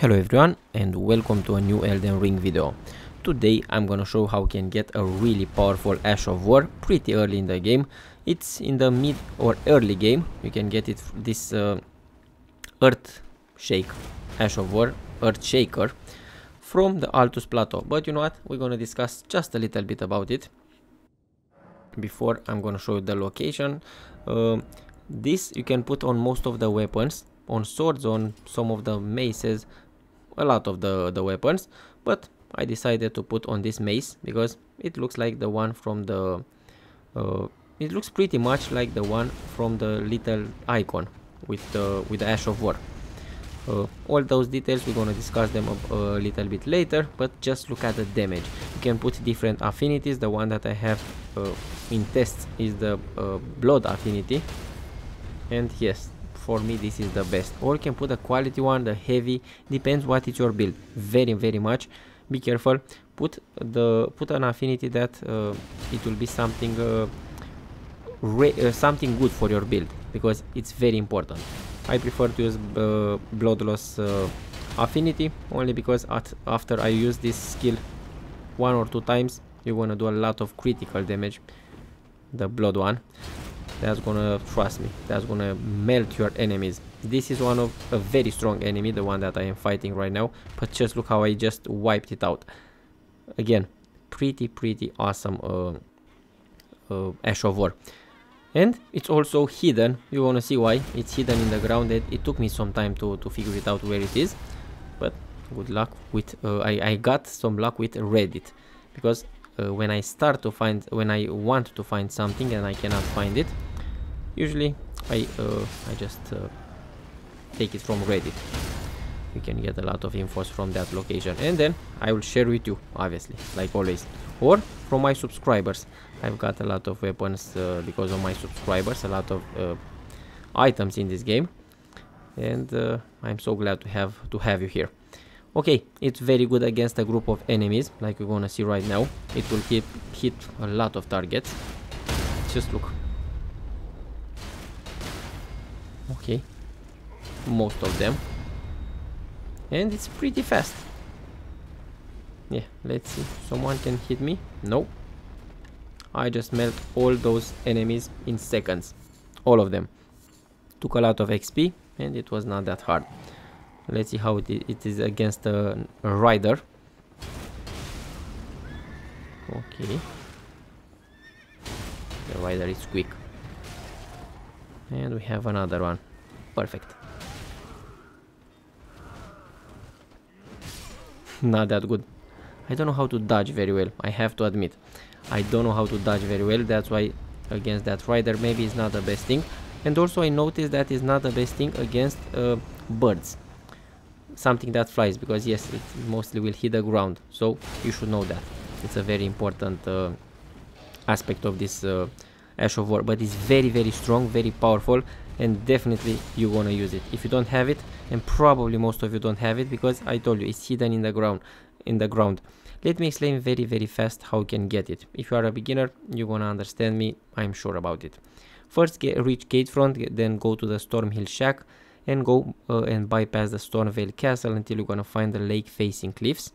Hello everyone and welcome to a new Elden Ring video. Today I'm gonna show how you can get a really powerful Ash of War pretty early in the game. It's in the mid or early game. You can get it this uh, Earth Shake Ash of War, Earth Shaker from the Altus Plateau. But you know what? We're gonna discuss just a little bit about it. Before I'm gonna show you the location. Uh, this you can put on most of the weapons on swords, on some of the maces, a lot of the, the weapons, but I decided to put on this mace because it looks like the one from the, uh, it looks pretty much like the one from the little icon with the, with the Ash of War. Uh, all those details we're gonna discuss them a, a, little bit later but just look at the damage. You can put different affinities. The one that I have uh, in tests is the uh, blood affinity. And yes for me this is the best. Or you can put a quality one the heavy depends what is your build. Very very much. Be careful. Put the put an affinity that uh, it will be something uh, uh, something good for your build because it's very important. I prefer to use uh, blood loss uh, affinity only because at, after I use this skill one or two times you're gonna do a lot of critical damage. The blood one that's gonna trust me that's gonna melt your enemies. This is one of a very strong enemy the one that i am fighting right now but just look how i just wiped it out. Again pretty pretty awesome uh, uh, ash of war. And it's also hidden. You wanna see why? It's hidden in the ground it, it took me some time to to figure it out where it is but good luck with uh, I, I got some luck with reddit. Because uh, when I start to find when I want to find something and I cannot find it usually I uh, I just uh, take it from Reddit. You can get a lot of infos from that location. And then I will share with you obviously like always. Or from my subscribers. I've got a lot of weapons uh, because of my subscribers a lot of uh, items in this game. And uh, I'm so glad to have to have you here. Okay it's very good against a group of enemies like you're gonna see right now. It will hit hit a lot of targets. Just look okay. Most of them. And it's pretty fast. Yeah let's see. Someone can hit me? No I just melt all those enemies in seconds. All of them. Took a lot of XP and it was not that hard. Let's see how it, it is against a, a rider. Okay. The rider is quick and we have another one. Perfect. Not that good. I don't know how to dodge very well I have to admit. I don't know how to dodge very well that's why against that rider maybe it's not the best thing. And also I noticed that is not the best thing against uh, birds. Something that flies because yes it mostly will hit the ground. So you should know that. It's a very important uh, aspect of this uh, Ash of War, but it's very, very strong, very powerful, and definitely you want to use it. If you don't have it, and probably most of you don't have it, because I told you, it's hidden in the ground. In the ground. Let me explain very, very fast how you can get it. If you are a beginner, you're gonna understand me, I'm sure about it. First, get, reach Gatefront, then go to the Stormhill Shack, and go uh, and bypass the Stormveil Castle until you're gonna find the lake-facing cliffs.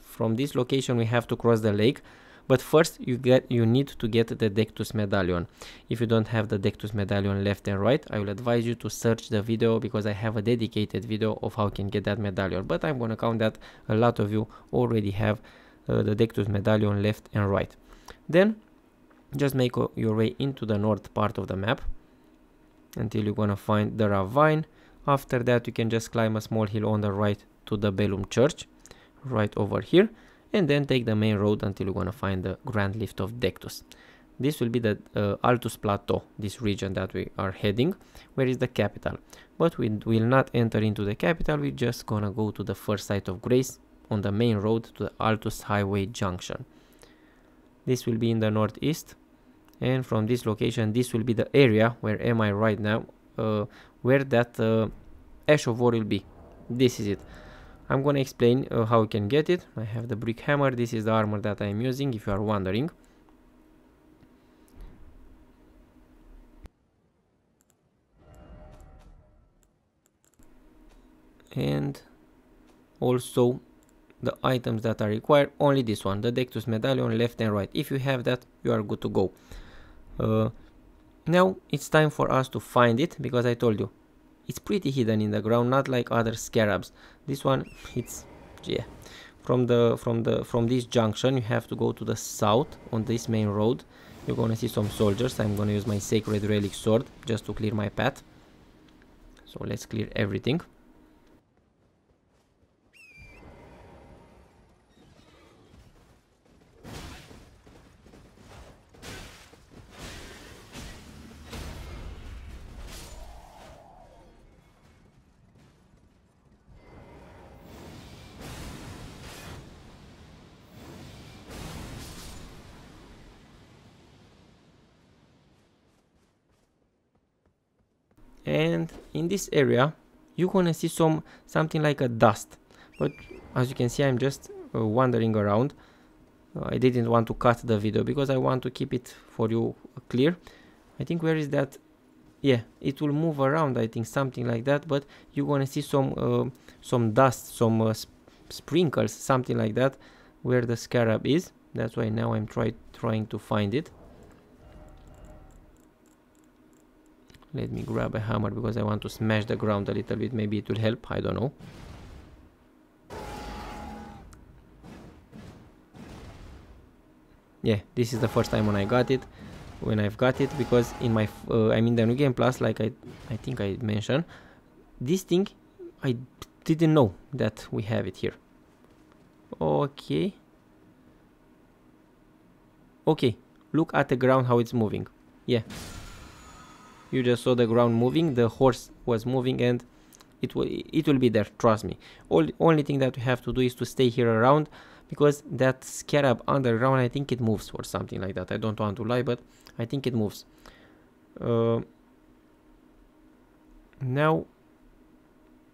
From this location, we have to cross the lake but first you get you need to get the Dectus medallion. If you don't have the Dectus medallion left and right, I will advise you to search the video because I have a dedicated video of how you can get that medallion. But I'm gonna count that a lot of you already have uh, the Dectus medallion left and right. Then just make your way into the north part of the map until you're gonna find the ravine. After that you can just climb a small hill on the right to the Bellum church right over here and then take the main road until you're gonna find the Grand Lift of Dectus. This will be the uh, Altus Plateau, this region that we are heading, where is the capital. But we will not enter into the capital, we're just gonna go to the first site of Grace on the main road to the Altus Highway Junction. This will be in the northeast, and from this location, this will be the area where am I right now, uh, where that uh, Ash of War will be. This is it. I'm gonna explain uh, how you can get it. I have the brick hammer. This is the armor that I'm using if you are wondering. and also the items that are required only this one the Dectus medallion left and right if you have that you are good to go uh, now it's time for us to find it because I told you it's pretty hidden in the ground not like other scarabs. This one it's yeah. From the from the from this junction you have to go to the south on this main road. You're gonna see some soldiers. I'm gonna use my sacred relic sword just to clear my path. So let's clear everything and in this area you're gonna see some something like a dust. But as you can see I'm just uh, wandering around. Uh, I didn't want to cut the video because I want to keep it for you clear. I think where is that? Yeah it will move around I think something like that. But you're gonna see some uh, some dust some uh, sp sprinkles something like that where the scarab is. That's why now I'm try trying to find it let me grab a hammer because I want to smash the ground a little bit. Maybe it will help. I don't know. Yeah this is the first time when I got it when I've got it because in my uh, I mean the new game plus like I I think I mentioned this thing I didn't know that we have it here. Okay. Okay look at the ground how it's moving. Yeah you just saw the ground moving the horse was moving and it will it will be there trust me. All only thing that we have to do is to stay here around because that scarab underground i think it moves or something like that. I don't want to lie but i think it moves. Uh, now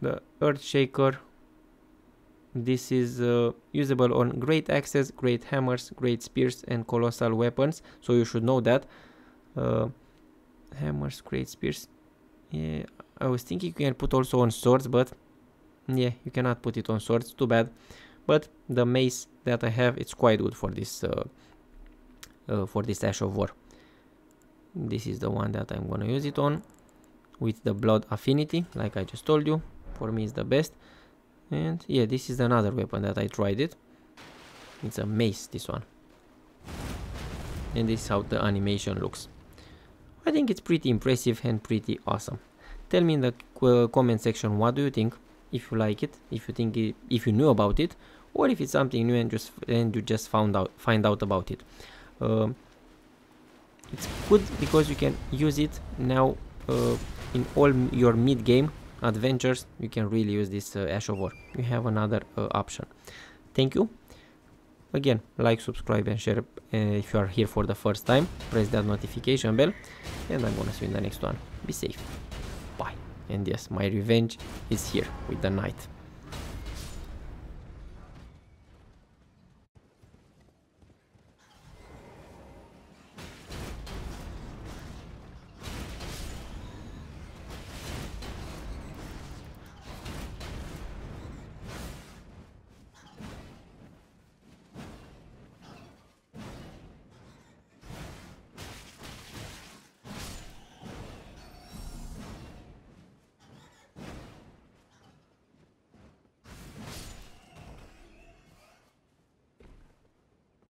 the earth shaker this is uh, usable on great axes great hammers great spears and colossal weapons so you should know that. Uh, hammers, great spears. Yeah, I was thinking you can put also on swords, but yeah, you cannot put it on swords. Too bad. But the mace that I have, it's quite good for this uh, uh, for this Ash of War. This is the one that I'm gonna use it on with the blood affinity, like I just told you. For me, it's the best. And yeah, this is another weapon that I tried it. It's a mace, this one. And this is how the animation looks. I think it's pretty impressive and pretty awesome. Tell me in the uh, comment section what do you think, if you like it, if you think it, if you knew about it, or if it's something new and just and you just found out find out about it. Uh, it's good because you can use it now uh, in all your mid game adventures. You can really use this uh, Ash of War. You have another uh, option. Thank you Again, like, subscribe and share uh, if you are here for the first time. Press that notification bell and I'm gonna see you in the next one. Be safe. Bye. And yes, my revenge is here with the night.